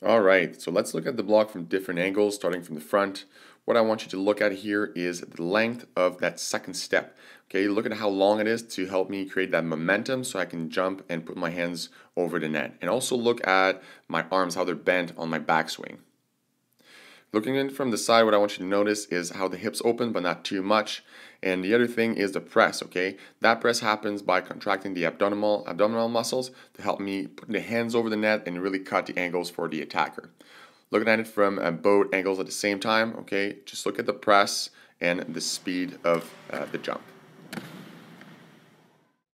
All right, so let's look at the block from different angles, starting from the front. What I want you to look at here is the length of that second step. Okay, look at how long it is to help me create that momentum so I can jump and put my hands over the net. And also look at my arms, how they're bent on my backswing. Looking in from the side, what I want you to notice is how the hips open, but not too much. And the other thing is the press, okay? That press happens by contracting the abdominal, abdominal muscles to help me put the hands over the net and really cut the angles for the attacker. Looking at it from uh, both angles at the same time, okay? Just look at the press and the speed of uh, the jump.